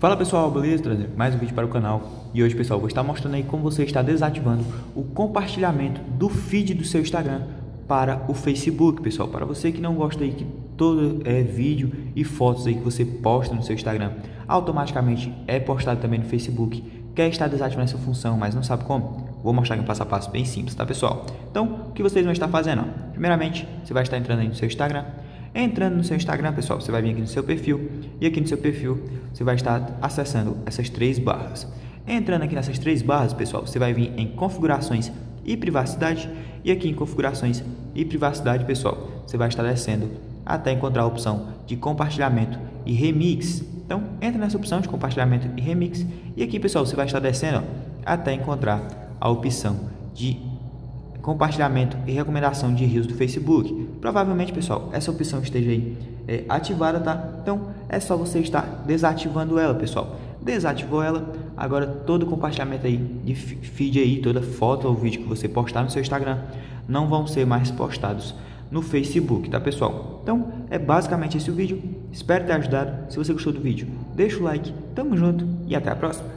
Fala pessoal, beleza? Trazer mais um vídeo para o canal e hoje pessoal vou estar mostrando aí como você está desativando o compartilhamento do feed do seu Instagram para o Facebook, pessoal. Para você que não gosta aí que todo é, vídeo e fotos aí que você posta no seu Instagram automaticamente é postado também no Facebook, quer estar desativando essa função, mas não sabe como? Vou mostrar aqui um passo a passo bem simples, tá pessoal? Então, o que vocês vão estar fazendo? Primeiramente, você vai estar entrando aí no seu Instagram Entrando no seu Instagram, pessoal, você vai vir aqui no seu perfil e aqui no seu perfil você vai estar acessando essas três barras. Entrando aqui nessas três barras, pessoal, você vai vir em configurações e privacidade e aqui em configurações e privacidade, pessoal, você vai estar descendo até encontrar a opção de compartilhamento e remix. Então, entra nessa opção de compartilhamento e remix e aqui, pessoal, você vai estar descendo ó, até encontrar a opção de compartilhamento e recomendação de rios do Facebook. Provavelmente, pessoal, essa opção esteja aí é, ativada, tá? Então, é só você estar desativando ela, pessoal. Desativou ela, agora todo compartilhamento aí de feed aí, toda foto ou vídeo que você postar no seu Instagram não vão ser mais postados no Facebook, tá pessoal? Então é basicamente esse o vídeo. Espero ter ajudado. Se você gostou do vídeo, deixa o like. Tamo junto e até a próxima.